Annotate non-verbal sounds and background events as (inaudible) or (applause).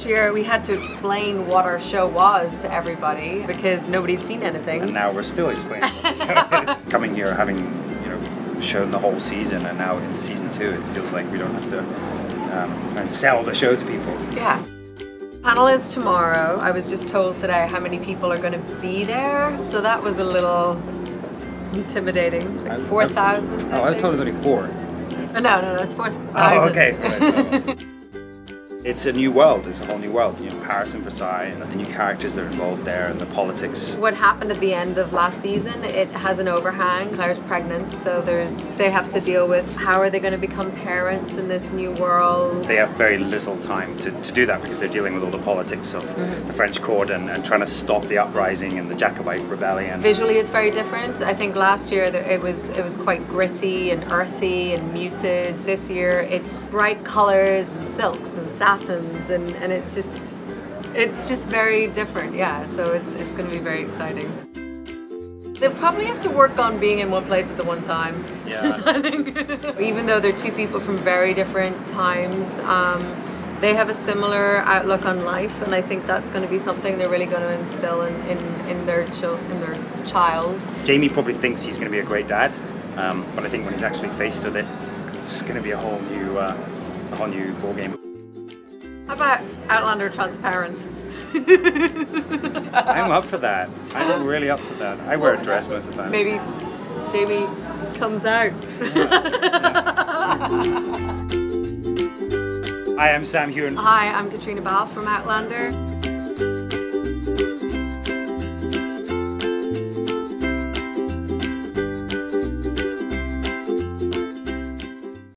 last year we had to explain what our show was to everybody because nobody'd seen anything. And now we're still explaining. (laughs) so it's coming here, having you know shown the whole season, and now into season two, it feels like we don't have to um, and sell the show to people. Yeah. Panel is tomorrow. I was just told today how many people are going to be there, so that was a little intimidating. Like 4,000. Oh, I was told it was only four. No, no, no, it's 4,000. Oh, okay. (laughs) it's a new world. It's a whole new world. You know, Paris and Versailles, and the new characters that are involved there, and the politics. What happened at the end of last season? It has an overhang. Claire's pregnant, so there's they have to deal with how are they going to become parents in this new world. They have very little time to, to do that because they're dealing with all the politics of Mm-hmm. the French court and, and trying to stop the uprising and the Jacobite rebellion. Visually, it's very different. I think last year it was it was quite gritty and earthy and muted. This year, it's bright colors and silks and satins, and, and it's just it's just very different. Yeah, so it's it's going to be very exciting. They'll probably have to work on being in one place at the one time. Yeah. (laughs) I think, even though they're two people from very different times, um, they have a similar outlook on life, and I think that's going to be something they're really going to instill in, in, in their in their child. Jamie probably thinks he's going to be a great dad, um, but I think when he's actually faced with it, it's going to be a whole new, uh, a whole new ball game. How about Outlander transparent? (laughs) I'm up for that. I'm really up for that. I wear a dress most of the time. Maybe Jamie comes out. (laughs) I am Sam Heughan. Hi, I'm Caitriona Balfe from Outlander.